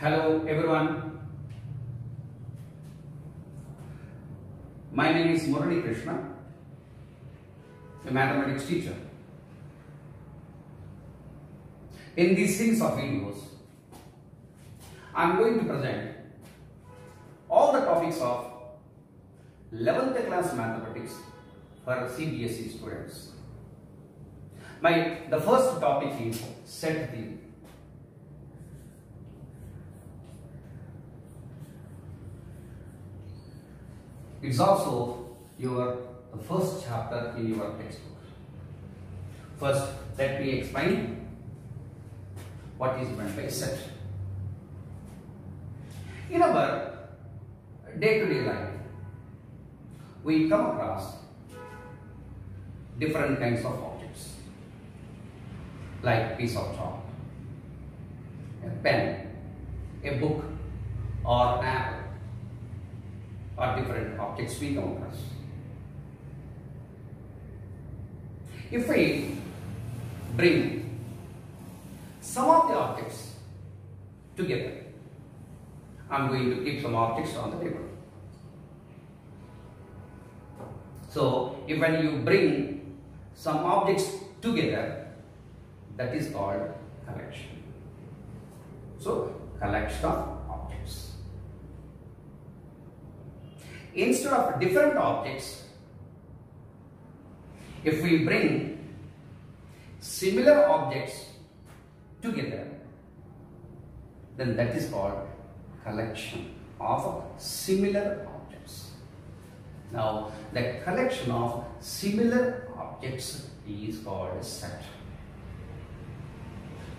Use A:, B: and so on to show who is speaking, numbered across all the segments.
A: Hello everyone. My name is Murali Krishna, a mathematics teacher. In this series of videos, I am going to present all the topics of 11th class mathematics for CBSE students. My the first topic is set theory. It's also your the first chapter in your textbook. First, let me explain what is meant by set. In our day-to-day life, we come across different kinds of objects, like piece of chalk, a pen, a book, or apple, or different objects we come across. If we bring some of the objects together, I'm going to keep some objects on the table. So, if when you bring some objects together, that is called collection. So, collection of objects. Instead of different objects, if we bring similar objects together, then that is called collection of similar objects. Now, the collection of similar objects is called a set.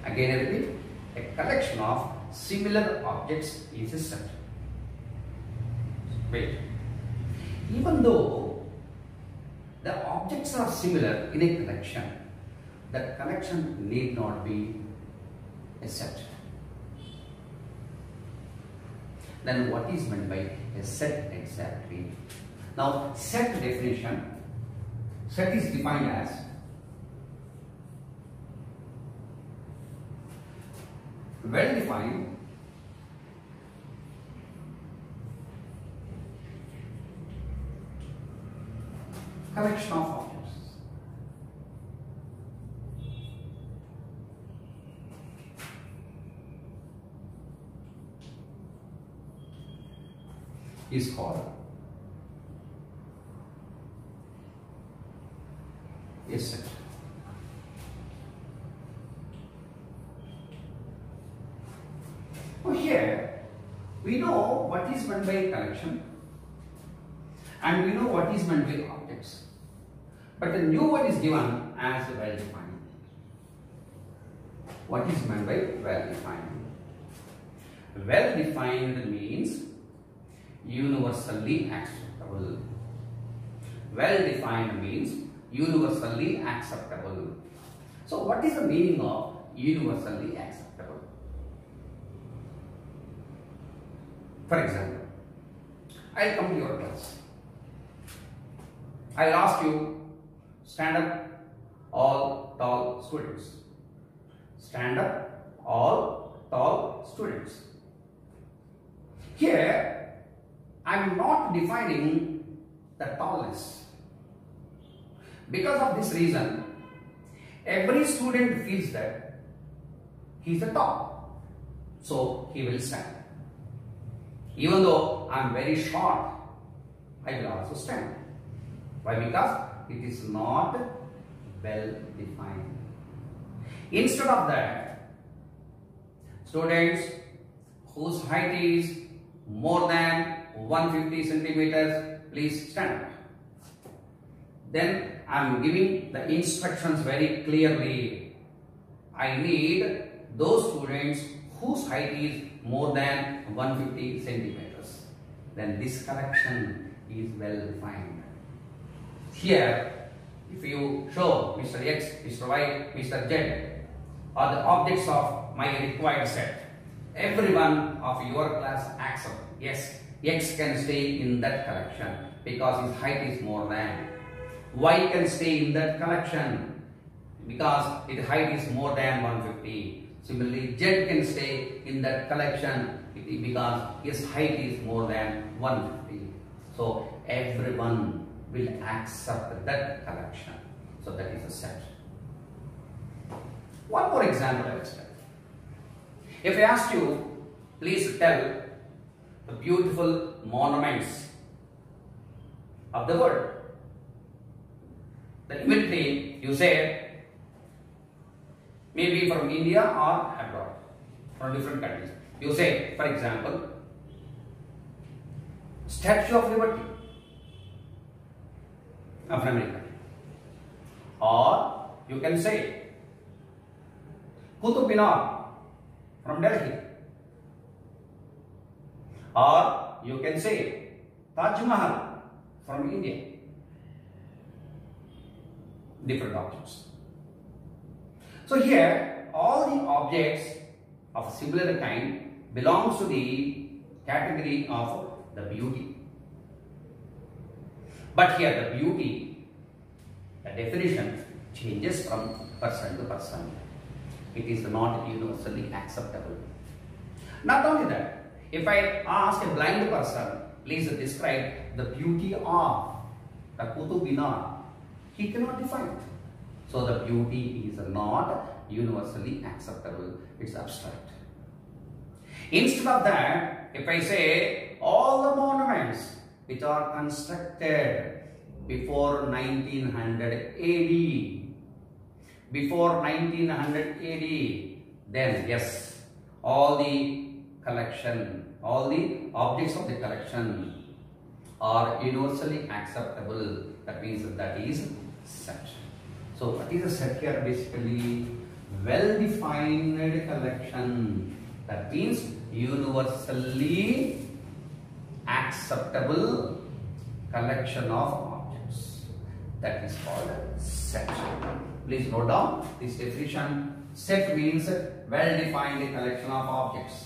A: Again, I repeat, a collection of similar objects is a set. Wait. Even though the objects are similar in a collection, that collection need not be a set. Then what is meant by a set exactly? Now, set definition, set is defined as well defined collection of objects. is called a set. Now here we know what is meant by collection and we know what is meant by. But the new one is given as well defined. What is meant by well defined? Well defined means universally acceptable. Well defined means universally acceptable. So what is the meaning of universally acceptable? For example, I'll come to your class. I'll ask you, stand up all tall students. Stand up all tall students. Here, I'm not defining the tallness. Because of this reason, every student feels that he is the top. So he will stand. Even though I am very short, I will also stand. Why? Because it is not well defined. Instead of that, students whose height is more than 150 centimeters, please stand up. Then I am giving the instructions very clearly. I need those students whose height is more than 150 centimeters. Then this collection is well defined. Here, if you show Mr. X, Mr. Y, Mr. Z are the objects of my required set, everyone of your class accept. Yes, X can stay in that collection because his height is more than. Y can stay in that collection because its height is more than 150. Similarly, Z can stay in that collection because his height is more than 150. So everyone will accept that collection. So that is a set. One more example I will take. If I ask you, please tell the beautiful monuments of the world. Then immediately you say, maybe from India or abroad, from different countries. You say, for example, Statue of Liberty of America. Or you can say Qutub Minar from Delhi. Or you can say Taj Mahal from India. Different objects. So here all the objects of similar kind belongs to the category of the beauty. But here the beauty, the definition changes from person to person. It is not universally acceptable. Not only that, if I ask a blind person, please describe the beauty of the Qutub Minar, he cannot define it. So the beauty is not universally acceptable, it's abstract. Instead of that, if I say all the monuments which are constructed before 1900 AD, before 1900 AD, then yes, all the collection, all the objects of the collection are universally acceptable. That means that is set. So what is a set here? Basically, well-defined collection. That means universally acceptable collection of objects. That is called set. Please note down this definition. Set means well-defined collection of objects.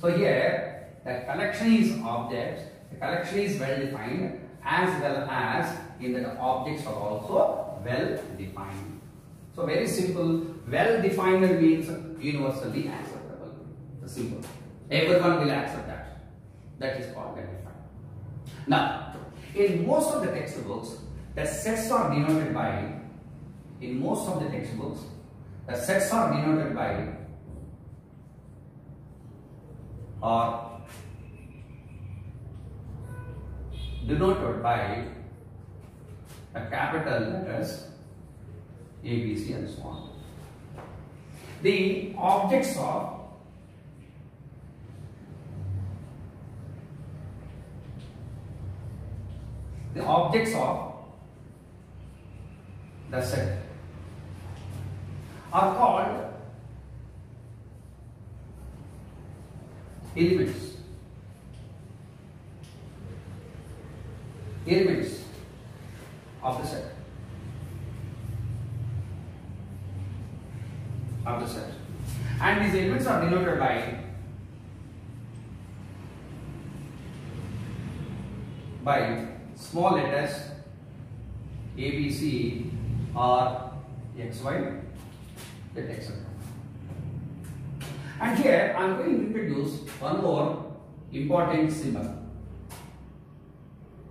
A: So here the collection is objects, the collection is well-defined as well as in that objects are also well-defined. So very simple, well-defined means universally acceptable. The simple. Everyone will accept that. That is called well-defined. Now, in most of the textbooks, the sets are denoted by, in most of the textbooks, the sets are denoted by or denoted by a capital letters A, B, C and so on. The objects of the objects of the set are called elements. Elements of the set. Of the set. And these elements are denoted by by small letters A, B, C or X, Y, etc. And here I am going to introduce one more important symbol.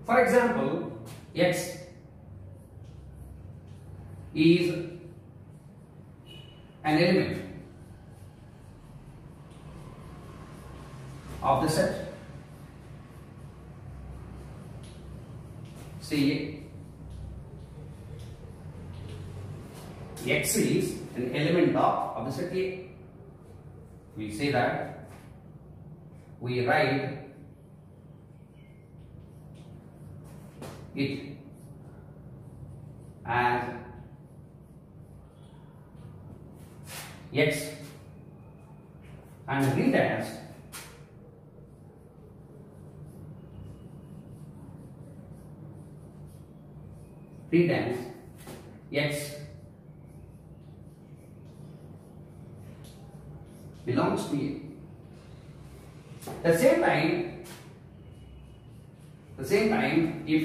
A: For example, X is an element of the set. See, X is an element of, of the set A. We say that we write it as x and read as read as x belongs to A. The same time, the same time if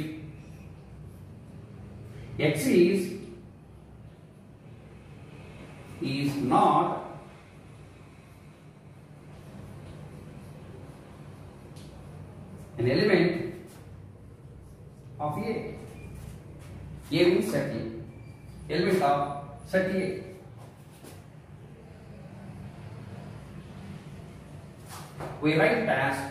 A: x is is not an element of A. A means set A. Element of set A. We write it as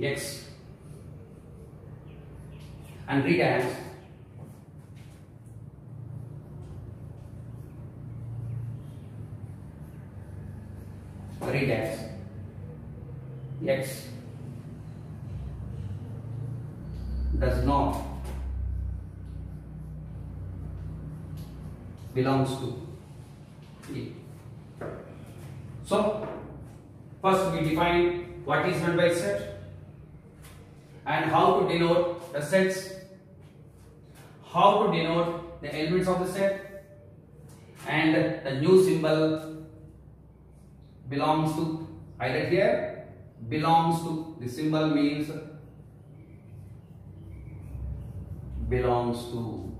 A: x and read as. Read as. X does not belongs to A. So, first we define what is meant by set and how to denote the sets, how to denote the elements of the set and the new symbol belongs to either here belongs to the symbol means belongs to